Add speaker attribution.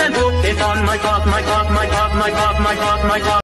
Speaker 1: and put it on my cock, my cock, my cock, my cock, my cock, my cock.